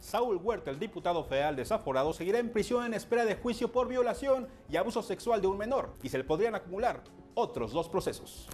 Saúl Huerta, el diputado federal desaforado, seguirá en prisión en espera de juicio por violación y abuso sexual de un menor y se le podrían acumular otros dos procesos.